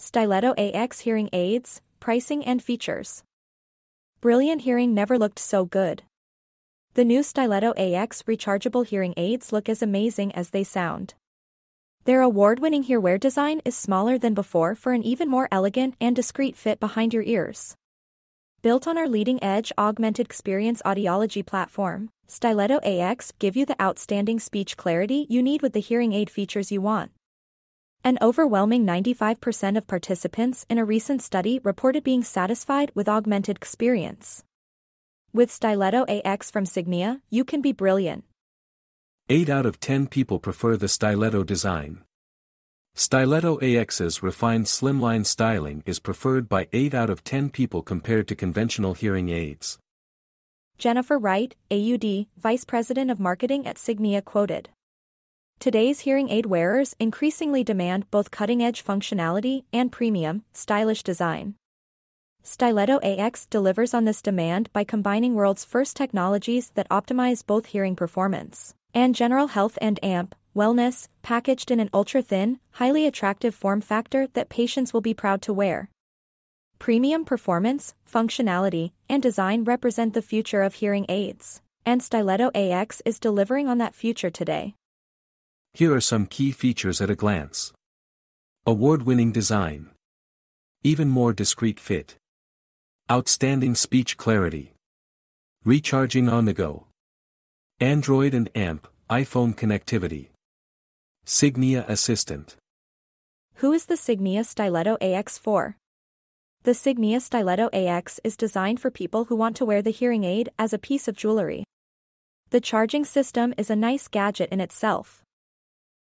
Styletto AX hearing aids, pricing and features. Brilliant hearing never looked so good. The new Styletto AX rechargeable hearing aids look as amazing as they sound. Their award-winning hearwear design is smaller than before for an even more elegant and discreet fit behind your ears. Built on our leading-edge augmented experience audiology platform, Styletto AX give you the outstanding speech clarity you need with the hearing aid features you want. An overwhelming 95% of participants in a recent study reported being satisfied with augmented experience. With Styletto AX from Signia, you can be brilliant. 8 out of 10 people prefer the Styletto design. Styletto AX's refined slimline styling is preferred by 8 out of 10 people compared to conventional hearing aids. Jennifer Wright, AUD, Vice President of Marketing at Signia quoted. Today's hearing aid wearers increasingly demand both cutting-edge functionality and premium, stylish design. Styletto AX delivers on this demand by combining world's first technologies that optimize both hearing performance and general health and amp, wellness, packaged in an ultra-thin, highly attractive form factor that patients will be proud to wear. Premium performance, functionality, and design represent the future of hearing aids, and Styletto AX is delivering on that future today. Here are some key features at a glance. Award-winning design. Even more discreet fit. Outstanding speech clarity. Recharging on the go. Android and AMP, iPhone connectivity. Signia Assistant. Who is the Signia Styletto AX for? The Signia Styletto AX is designed for people who want to wear the hearing aid as a piece of jewelry. The charging system is a nice gadget in itself.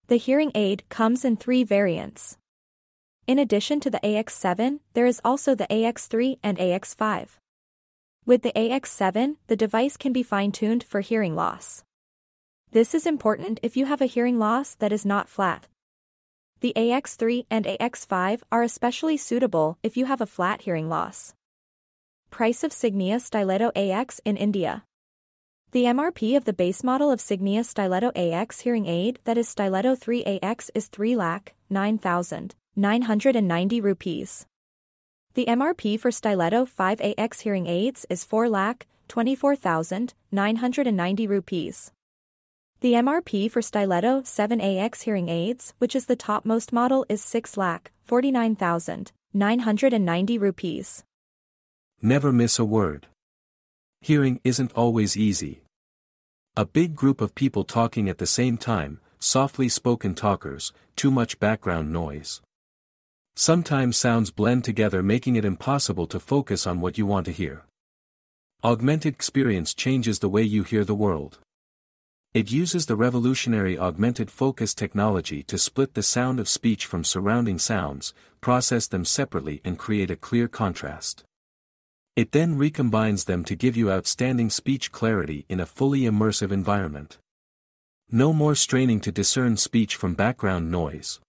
The hearing aid comes in three variants. In addition to the AX7, there is also the AX3 and AX5. With the AX7, the device can be fine-tuned for hearing loss. This is important if you have a hearing loss that is not flat. The AX3 and AX5 are especially suitable if you have a flat hearing loss. Price of Signia Styletto AX in India. The MRP of the base model of Signia Styletto AX hearing aid that is Styletto 3AX is 3 lakh 9,990 rupees. The MRP for Styletto 5AX hearing aids is 4 lakh 24,990 rupees. The MRP for Styletto 7AX hearing aids, which is the topmost model is 6 lakh 49,990 rupees. Never miss a word. Hearing isn't always easy. A big group of people talking at the same time, softly spoken talkers, too much background noise. Sometimes sounds blend together making it impossible to focus on what you want to hear. Augmented experience changes the way you hear the world. It uses the revolutionary augmented focus technology to split the sound of speech from surrounding sounds, process them separately and create a clear contrast. It then recombines them to give you outstanding speech clarity in a fully immersive environment. No more straining to discern speech from background noise.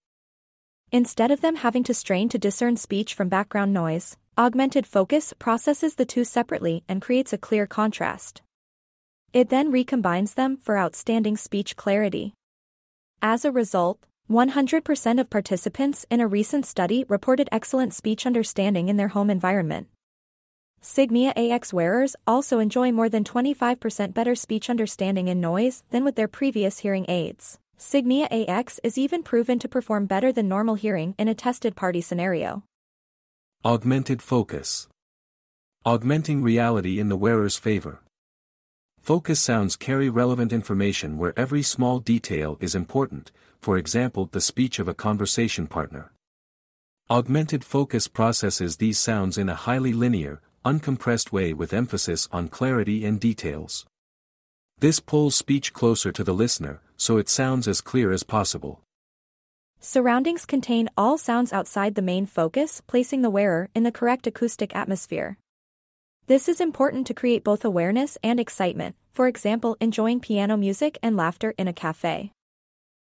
Instead of them having to strain to discern speech from background noise, augmented focus processes the two separately and creates a clear contrast. It then recombines them for outstanding speech clarity. As a result, 100% of participants in a recent study reported excellent speech understanding in their home environment. Signia AX wearers also enjoy more than 25% better speech understanding in noise than with their previous hearing aids. Signia AX is even proven to perform better than normal hearing in a tested party scenario. Augmented focus. Augmenting reality in the wearer's favor. Focus sounds carry relevant information where every small detail is important, for example the speech of a conversation partner. Augmented focus processes these sounds in a highly linear, uncompressed way with emphasis on clarity and details. This pulls speech closer to the listener, so it sounds as clear as possible. Surroundings contain all sounds outside the main focus, placing the wearer in the correct acoustic atmosphere. This is important to create both awareness and excitement, for example enjoying piano music and laughter in a cafe.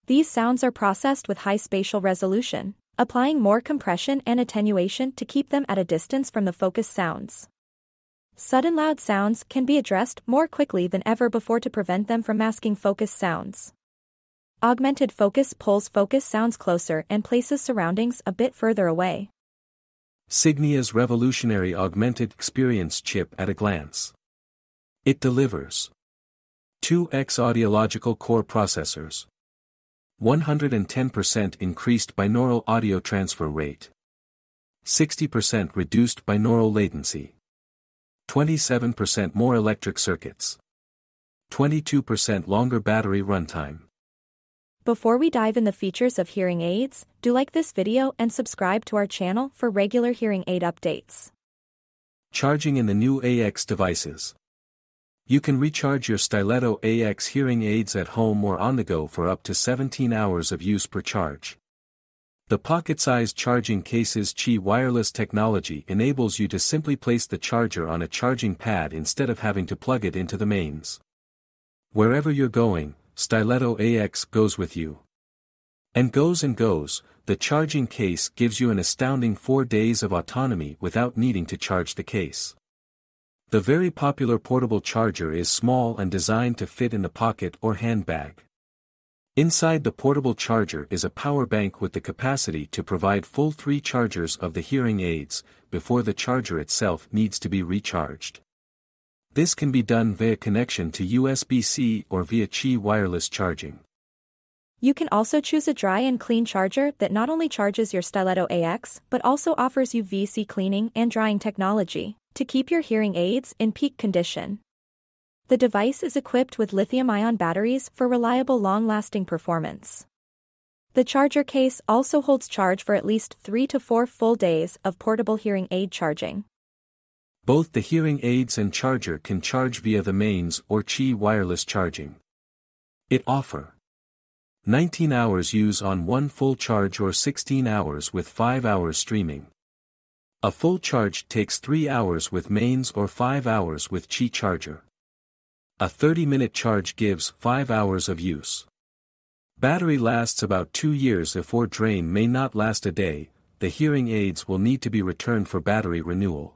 These sounds are processed with high spatial resolution, applying more compression and attenuation to keep them at a distance from the focus sounds. Sudden loud sounds can be addressed more quickly than ever before to prevent them from masking focus sounds. Augmented focus pulls focus sounds closer and places surroundings a bit further away. Signia's revolutionary augmented experience chip at a glance. It delivers 2x audiological core processors. 110% increased binaural audio transfer rate. 60% reduced binaural latency. 27% more electric circuits. 22% longer battery runtime. Before we dive in the features of hearing aids, do like this video and subscribe to our channel for regular hearing aid updates. Charging in the new AX devices. You can recharge your Styletto AX hearing aids at home or on the go for up to 17 hours of use per charge. The pocket-sized charging case's Qi wireless technology enables you to simply place the charger on a charging pad instead of having to plug it into the mains. Wherever you're going, Styletto AX goes with you. And goes and goes, the charging case gives you an astounding 4 days of autonomy without needing to charge the case. The very popular portable charger is small and designed to fit in the pocket or handbag. Inside the portable charger is a power bank with the capacity to provide full three chargers of the hearing aids, before the charger itself needs to be recharged. This can be done via connection to USB-C or via Qi wireless charging. You can also choose a dry and clean charger that not only charges your Styletto AX but also offers you UVC cleaning and drying technology to keep your hearing aids in peak condition. The device is equipped with lithium-ion batteries for reliable long-lasting performance. The charger case also holds charge for at least 3 to 4 full days of portable hearing aid charging. Both the hearing aids and charger can charge via the mains or Qi wireless charging. It offer 19 hours use on one full charge or 16 hours with 5 hours streaming. A full charge takes 3 hours with mains or 5 hours with Qi charger. A 30-minute charge gives 5 hours of use. Battery lasts about 2 years if or drain may not last a day, the hearing aids will need to be returned for battery renewal.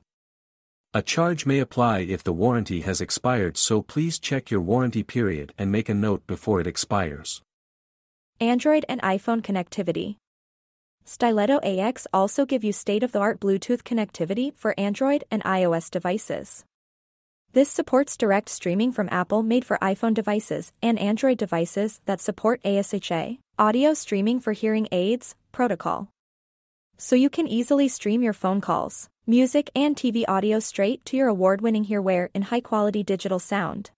A charge may apply if the warranty has expired so please check your warranty period and make a note before it expires. Android and iPhone connectivity. Styletto AX also give you state-of-the-art Bluetooth connectivity for Android and iOS devices. This supports direct streaming from Apple made for iPhone devices and Android devices that support ASHA, audio streaming for hearing aids, protocol. So you can easily stream your phone calls, music and TV audio straight to your award-winning HearWear in high-quality digital sound.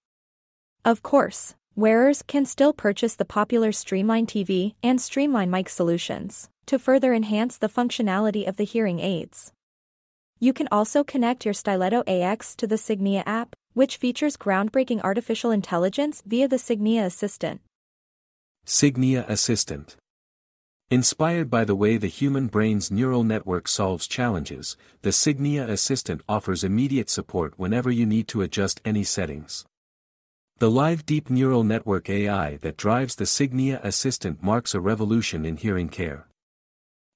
Of course, wearers can still purchase the popular Streamline TV and Streamline mic solutions to further enhance the functionality of the hearing aids. You can also connect your Styletto AX to the Signia app, which features groundbreaking artificial intelligence via the Signia Assistant. Signia Assistant Inspired by the way the human brain's neural network solves challenges, the Signia Assistant offers immediate support whenever you need to adjust any settings. The live deep neural network AI that drives the Signia Assistant marks a revolution in hearing care.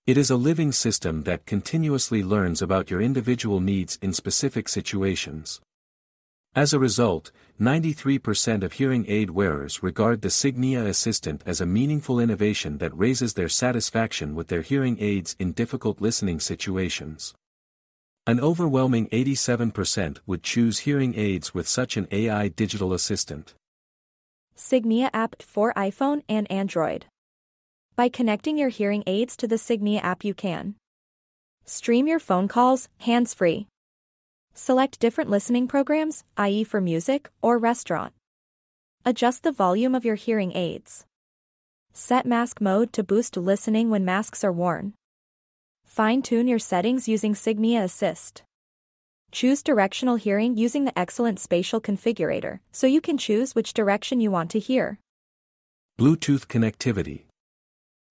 It is a living system that continuously learns about your individual needs in specific situations. As a result, 93% of hearing aid wearers regard the Signia Assistant as a meaningful innovation that raises their satisfaction with their hearing aids in difficult listening situations. An overwhelming 87% would choose hearing aids with such an AI digital assistant. Signia app for iPhone and Android. By connecting your hearing aids to the Signia app you can stream your phone calls hands-free. Select different listening programs, i.e. for music or restaurant. Adjust the volume of your hearing aids. Set mask mode to boost listening when masks are worn. Fine-tune your settings using Signia Assist. Choose directional hearing using the excellent spatial configurator, so you can choose which direction you want to hear. Bluetooth connectivity.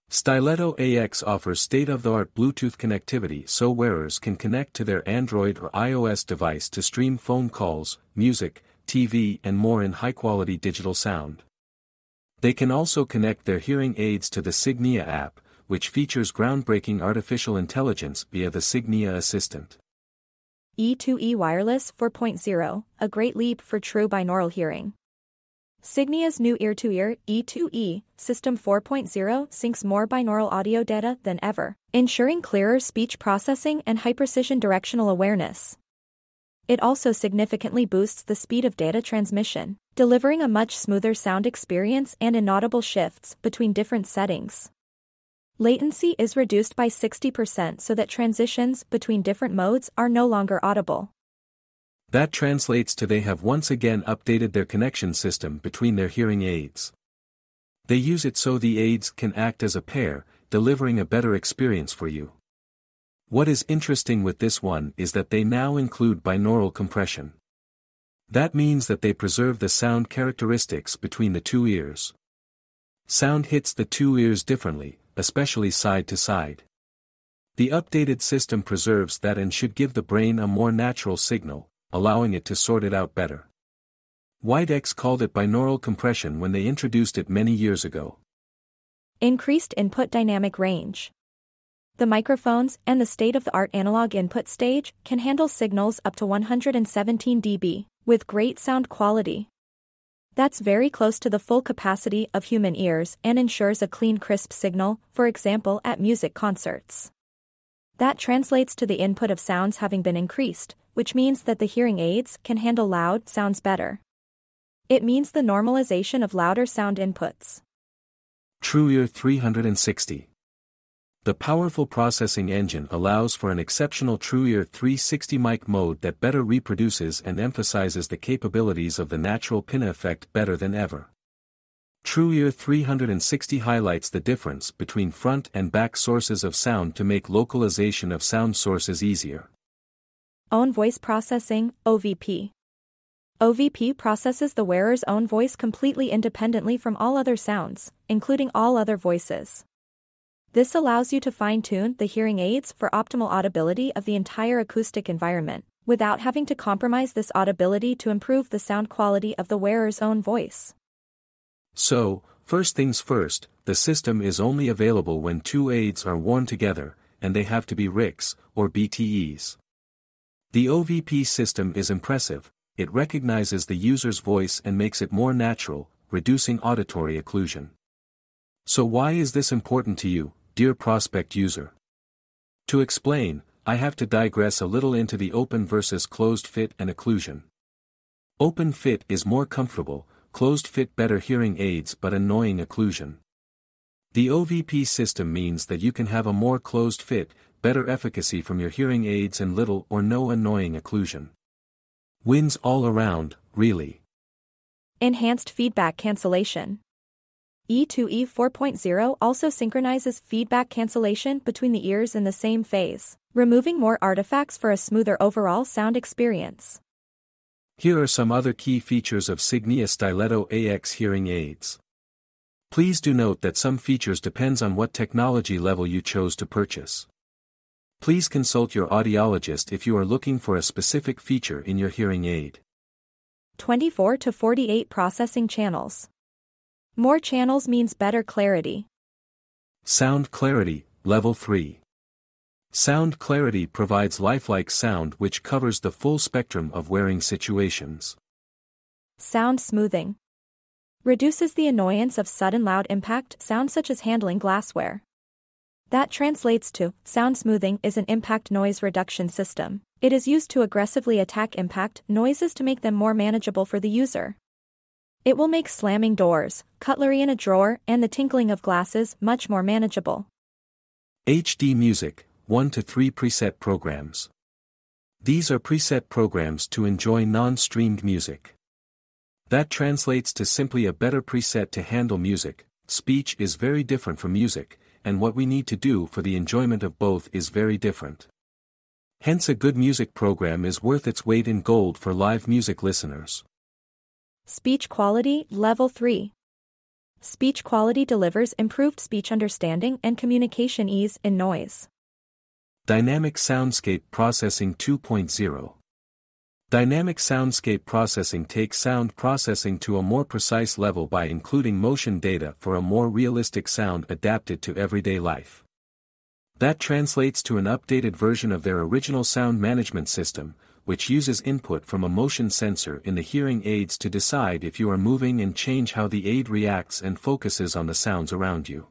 Styletto AX offers state-of-the-art Bluetooth connectivity so wearers can connect to their Android or iOS device to stream phone calls, music, TV and more in high-quality digital sound. They can also connect their hearing aids to the Signia app, which features groundbreaking artificial intelligence via the Signia Assistant. E2E Wireless 4.0, a great leap for true binaural hearing. Signia's new ear-to-ear E2E System 4.0 syncs more binaural audio data than ever, ensuring clearer speech processing and high-precision directional awareness. It also significantly boosts the speed of data transmission, delivering a much smoother sound experience and inaudible shifts between different settings. Latency is reduced by 60% so that transitions between different modes are no longer audible. That translates to they have once again updated their connection system between their hearing aids. They use it so the aids can act as a pair, delivering a better experience for you. What is interesting with this one is that they now include binaural compression. That means that they preserve the sound characteristics between the two ears. Sound hits the two ears differently, especially side to side. The updated system preserves that and should give the brain a more natural signal, allowing it to sort it out better. Widex called it binaural compression when they introduced it many years ago. Increased input dynamic range. The microphones and the state-of-the-art analog input stage can handle signals up to 117 dB, with great sound quality. That's very close to the full capacity of human ears and ensures a clean crisp signal, for example at music concerts. That translates to the input of sounds having been increased, which means that the hearing aids can handle loud sounds better. It means the normalization of louder sound inputs. TrueEar 360 The powerful processing engine allows for an exceptional TrueEar 360 mic mode that better reproduces and emphasizes the capabilities of the natural pinna effect better than ever. TrueEar 360 highlights the difference between front and back sources of sound to make localization of sound sources easier. Own Voice Processing, OVP. OVP processes the wearer's own voice completely independently from all other sounds, including all other voices. This allows you to fine-tune the hearing aids for optimal audibility of the entire acoustic environment, without having to compromise this audibility to improve the sound quality of the wearer's own voice. So, first things first, the system is only available when two aids are worn together, and they have to be RICs, or BTEs. The OVP system is impressive, it recognizes the user's voice and makes it more natural, reducing auditory occlusion. So why is this important to you, dear prospect user? To explain, I have to digress a little into the open versus closed fit and occlusion. Open fit is more comfortable, closed fit better hearing aids but annoying occlusion. The OVP system means that you can have a more closed fit, better efficacy from your hearing aids and little or no annoying occlusion. Wins all around, really. Enhanced feedback cancellation. E2E 4.0 also synchronizes feedback cancellation between the ears in the same phase, removing more artifacts for a smoother overall sound experience. Here are some other key features of Signia Styletto AX hearing aids. Please do note that some features depends on what technology level you chose to purchase. Please consult your audiologist if you are looking for a specific feature in your hearing aid. 24 to 48 processing channels. More channels means better clarity. Sound clarity, level 3. Sound clarity provides lifelike sound which covers the full spectrum of wearing situations. Sound smoothing. Reduces the annoyance of sudden loud impact sound such as handling glassware. That translates to, sound smoothing is an impact noise reduction system. It is used to aggressively attack impact noises to make them more manageable for the user. It will make slamming doors, cutlery in a drawer, and the tinkling of glasses much more manageable. HD Music, 1 to 3 preset programs. These are preset programs to enjoy non-streamed music. That translates to simply a better preset to handle music. Speech is very different from music, and what we need to do for the enjoyment of both is very different. Hence a good music program is worth its weight in gold for live music listeners. Speech Quality Level 3 Speech quality delivers improved speech understanding and communication ease in noise. Dynamic Soundscape Processing 2.0 Dynamic soundscape processing takes sound processing to a more precise level by including motion data for a more realistic sound adapted to everyday life. That translates to an updated version of their original sound management system, which uses input from a motion sensor in the hearing aids to decide if you are moving and change how the aid reacts and focuses on the sounds around you.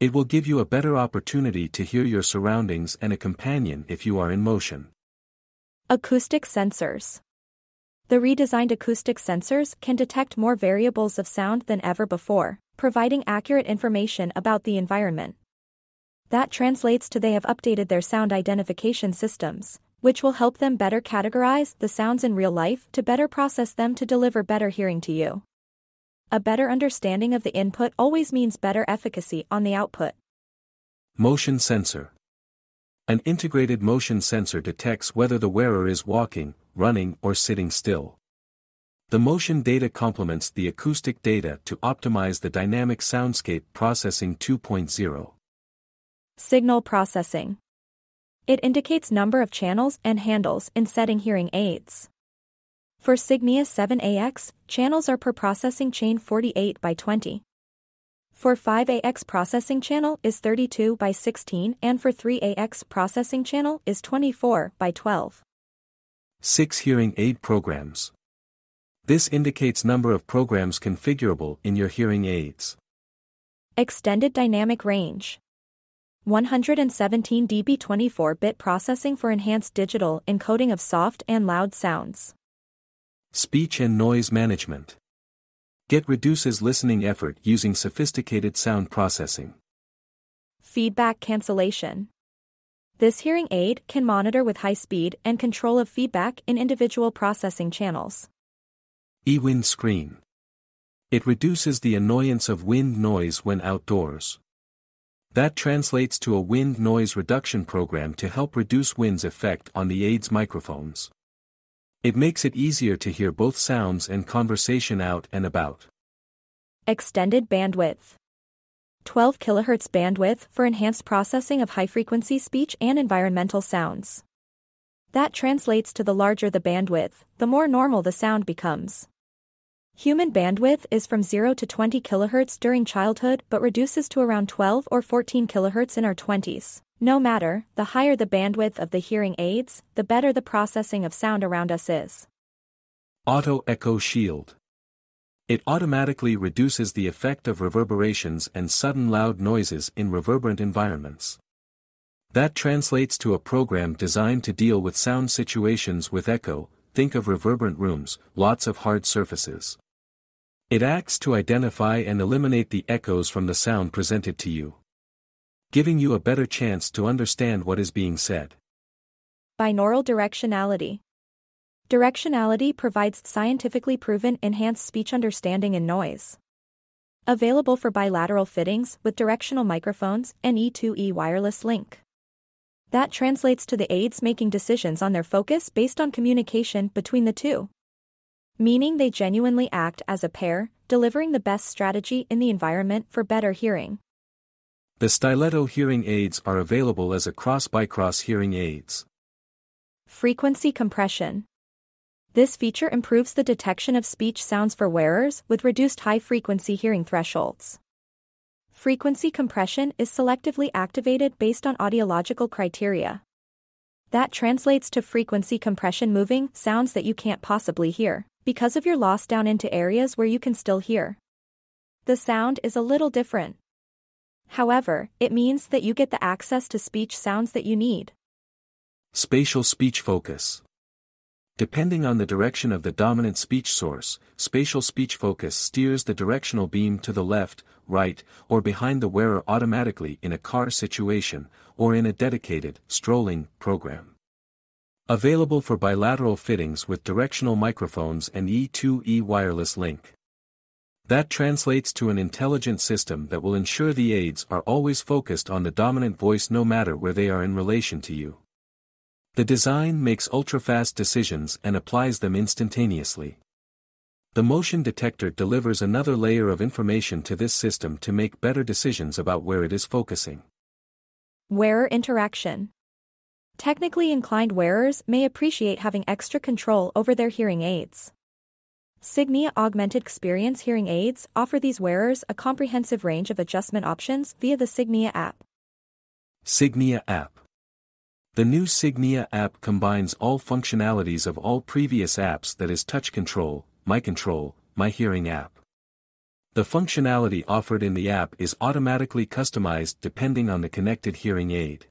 It will give you a better opportunity to hear your surroundings and a companion if you are in motion. Acoustic sensors. The redesigned acoustic sensors can detect more variables of sound than ever before, providing accurate information about the environment. That translates to they have updated their sound identification systems, which will help them better categorize the sounds in real life to better process them to deliver better hearing to you. A better understanding of the input always means better efficacy on the output. Motion sensor. An integrated motion sensor detects whether the wearer is walking, running, or sitting still. The motion data complements the acoustic data to optimize the dynamic soundscape processing 2.0. Signal processing. It indicates number of channels and handles in setting hearing aids. For Signia 7AX, channels are per processing chain 48 by 20. For 5AX processing channel is 32 by 16 and for 3AX processing channel is 24 by 12. 6 Hearing aid programs. This indicates number of programs configurable in your hearing aids. Extended dynamic range. 117 dB 24-bit processing for enhanced digital encoding of soft and loud sounds. Speech and noise management. Get reduces listening effort using sophisticated sound processing. Feedback cancellation. This hearing aid can monitor with high speed and control of feedback in individual processing channels. eWindScreen. It reduces the annoyance of wind noise when outdoors. That translates to a wind noise reduction program to help reduce wind's effect on the aids microphones. It makes it easier to hear both sounds and conversation out and about. Extended bandwidth. 12 kHz bandwidth for enhanced processing of high-frequency speech and environmental sounds. That translates to the larger the bandwidth, the more normal the sound becomes. Human bandwidth is from 0 to 20 kHz during childhood but reduces to around 12 or 14 kHz in our 20s. No matter, the higher the bandwidth of the hearing aids, the better the processing of sound around us is. Auto Echo Shield. It automatically reduces the effect of reverberations and sudden loud noises in reverberant environments. That translates to a program designed to deal with sound situations with echo, think of reverberant rooms, lots of hard surfaces. It acts to identify and eliminate the echoes from the sound presented to you giving you a better chance to understand what is being said. Binaural directionality. Directionality provides scientifically proven enhanced speech understanding in noise. Available for bilateral fittings with directional microphones and E2E wireless link. That translates to the aids making decisions on their focus based on communication between the two. Meaning they genuinely act as a pair, delivering the best strategy in the environment for better hearing. The Styletto hearing aids are available as a CROS-BiCROS hearing aids. Frequency compression. This feature improves the detection of speech sounds for wearers with reduced high-frequency hearing thresholds. Frequency compression is selectively activated based on audiological criteria. That translates to frequency compression moving sounds that you can't possibly hear, because of your loss down into areas where you can still hear. The sound is a little different, However, it means that you get the access to speech sounds that you need. Spatial speech focus. Depending on the direction of the dominant speech source, spatial speech focus steers the directional beam to the left, right, or behind the wearer automatically in a car situation, or in a dedicated, strolling, program. Available for bilateral fittings with directional microphones and E2E wireless link. That translates to an intelligent system that will ensure the aids are always focused on the dominant voice no matter where they are in relation to you. The design makes ultra-fast decisions and applies them instantaneously. The motion detector delivers another layer of information to this system to make better decisions about where it is focusing. Wearer interaction. Technically inclined wearers may appreciate having extra control over their hearing aids. Signia Augmented Experience hearing aids offer these wearers a comprehensive range of adjustment options via the Signia app. Signia app. The new Signia app combines all functionalities of all previous apps that is touch control, my control, my hearing app. The functionality offered in the app is automatically customized depending on the connected hearing aid.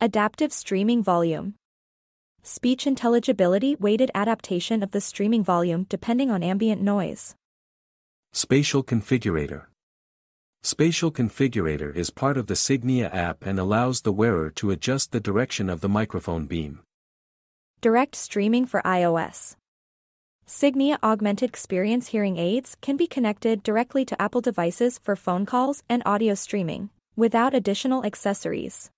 Adaptive streaming volume. Speech intelligibility weighted adaptation of the streaming volume depending on ambient noise. Spatial Configurator Spatial Configurator is part of the Signia app and allows the wearer to adjust the direction of the microphone beam. Direct streaming for iOS. Signia Augmented Experience hearing aids can be connected directly to Apple devices for phone calls and audio streaming, without additional accessories.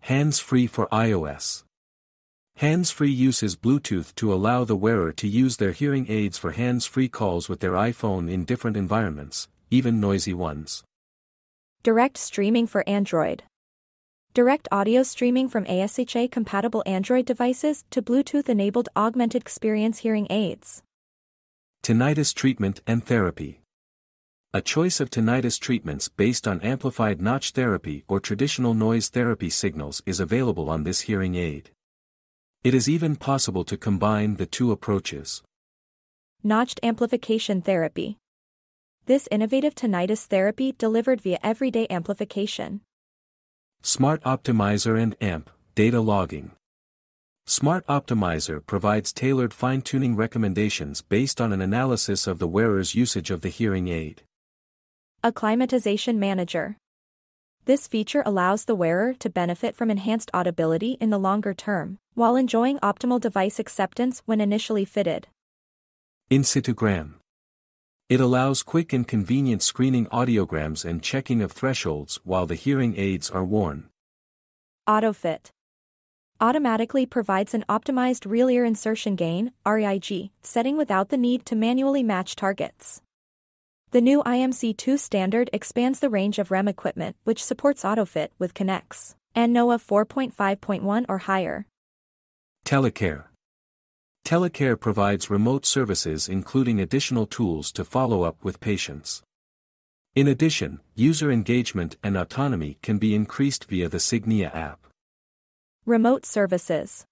Hands free for iOS. Hands free uses Bluetooth to allow the wearer to use their hearing aids for hands free calls with their iPhone in different environments, even noisy ones. Direct streaming for Android. Direct audio streaming from ASHA compatible Android devices to Bluetooth enabled augmented experience hearing aids. Tinnitus treatment and therapy. A choice of tinnitus treatments based on amplified notch therapy or traditional noise therapy signals is available on this hearing aid. It is even possible to combine the two approaches. Notched amplification therapy. This innovative tinnitus therapy delivered via everyday amplification. Smart Optimizer and AMP, Data Logging. Smart Optimizer provides tailored fine-tuning recommendations based on an analysis of the wearer's usage of the hearing aid. Acclimatization Manager. This feature allows the wearer to benefit from enhanced audibility in the longer term, while enjoying optimal device acceptance when initially fitted. Insitugram. It allows quick and convenient screening audiograms and checking of thresholds while the hearing aids are worn. AutoFit. Automatically provides an optimized real ear insertion gain, REIG, setting without the need to manually match targets. The new IMC2 standard expands the range of REM equipment which supports AutoFit with Connexx and Noah 4.5.1 or higher. Telecare. Telecare provides remote services including additional tools to follow up with patients. In addition, user engagement and autonomy can be increased via the Signia app. Remote services.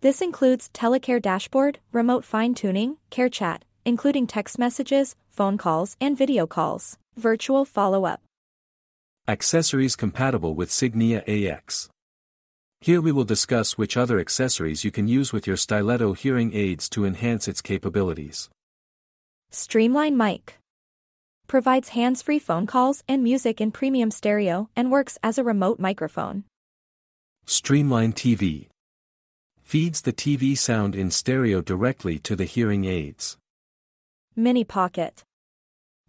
This includes Telecare dashboard, remote fine-tuning, care chat, including text messages, phone calls and video calls, virtual follow-up. Accessories compatible with Signia AX. Here we will discuss which other accessories you can use with your Styletto hearing aids to enhance its capabilities. Streamline Mic provides hands-free phone calls and music in premium stereo and works as a remote microphone. Streamline TV feeds the TV sound in stereo directly to the hearing aids. Mini Pocket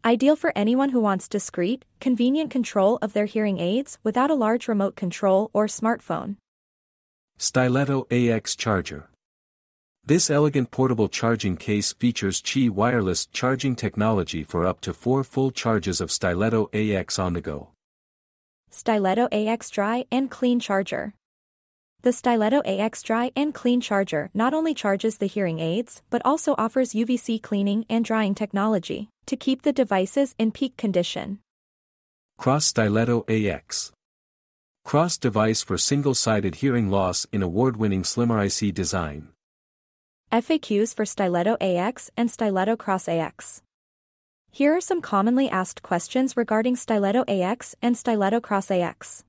Ideal for anyone who wants discreet, convenient control of their hearing aids without a large remote control or smartphone. Styletto AX Charger. This elegant portable charging case features Qi wireless charging technology for up to four full charges of Styletto AX on the go. Styletto AX Dry and Clean Charger. The Styletto AX Dry and Clean Charger not only charges the hearing aids but also offers UVC cleaning and drying technology to keep the devices in peak condition. CROS Styletto AX. CROS device for single-sided hearing loss in award-winning Slimmer IC design. FAQs for Styletto AX and Styletto CROS AX. Here are some commonly asked questions regarding Styletto AX and Styletto CROS AX.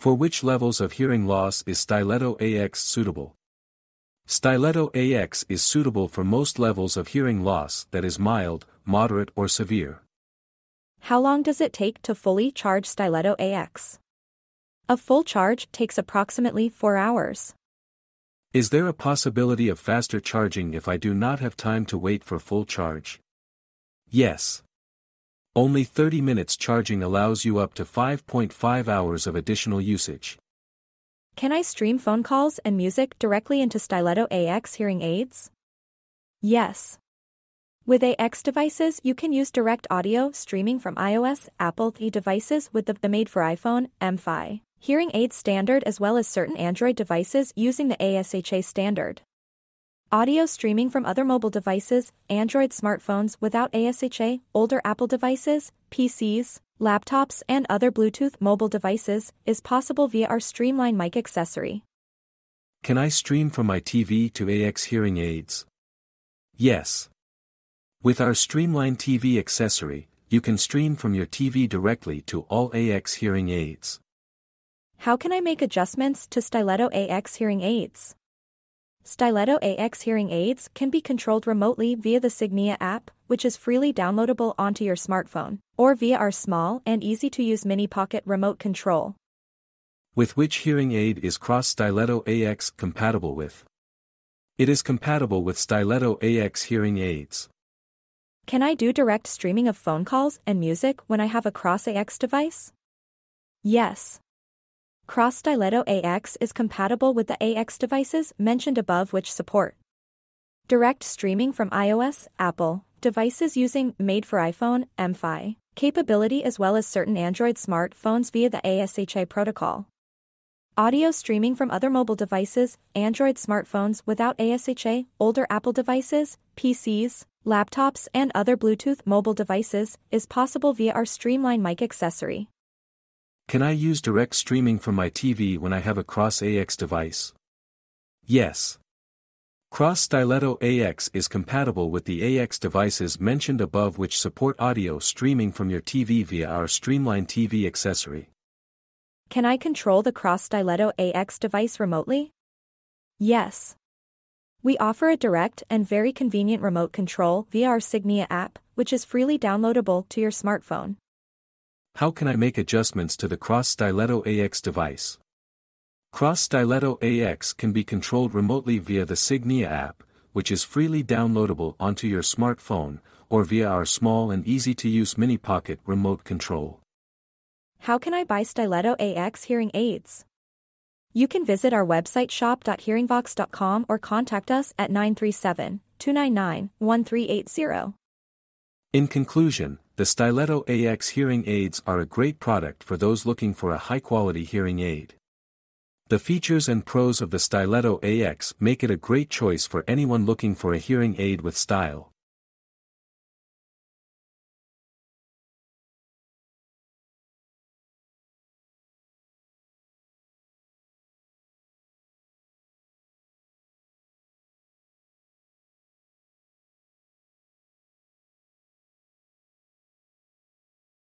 For which levels of hearing loss is Styletto AX suitable? Styletto AX is suitable for most levels of hearing loss that is mild, moderate or severe. How long does it take to fully charge Styletto AX? A full charge takes approximately 4 hours. Is there a possibility of faster charging if I do not have time to wait for full charge? Yes. Only 30 minutes charging allows you up to 5.5 hours of additional usage. Can I stream phone calls and music directly into Styletto AX hearing aids? Yes. With AX devices, you can use direct audio streaming from iOS, Apple TV devices with the made for iPhone, MFi hearing aid standard as well as certain Android devices using the ASHA standard. Audio streaming from other mobile devices, Android smartphones without ASHA, older Apple devices, PCs, laptops, and other Bluetooth mobile devices, is possible via our Streamline mic accessory. Can I stream from my TV to AX hearing aids? Yes. With our Streamline TV accessory, you can stream from your TV directly to all AX hearing aids. How can I make adjustments to Styletto AX hearing aids? Styletto AX hearing aids can be controlled remotely via the Signia app, which is freely downloadable onto your smartphone, or via our small and easy-to-use mini pocket remote control. With which hearing aid is CROS Styletto AX compatible with? It is compatible with Styletto AX hearing aids. Can I do direct streaming of phone calls and music when I have a CROS AX device? Yes. CROS Styletto AX is compatible with the AX devices mentioned above which support direct streaming from iOS, Apple, devices using Made for iPhone, MFI, capability as well as certain Android smartphones via the ASHA protocol. Audio streaming from other mobile devices, Android smartphones without ASHA, older Apple devices, PCs, laptops, and other Bluetooth mobile devices is possible via our Streamline mic accessory. Can I use direct streaming from my TV when I have a CROS AX device? Yes. CROS Styletto AX is compatible with the AX devices mentioned above which support audio streaming from your TV via our Streamline TV accessory. Can I control the CROS Styletto AX device remotely? Yes. We offer a direct and very convenient remote control via our Signia app, which is freely downloadable to your smartphone. How can I make adjustments to the CROS Styletto AX device? CROS Styletto AX can be controlled remotely via the Signia app, which is freely downloadable onto your smartphone, or via our small and easy-to-use mini pocket remote control. How can I buy Styletto AX hearing aids? You can visit our website shop.hearingvox.com or contact us at 937 299 1380. In conclusion, the Styletto AX hearing aids are a great product for those looking for a high-quality hearing aid. The features and pros of the Styletto AX make it a great choice for anyone looking for a hearing aid with style.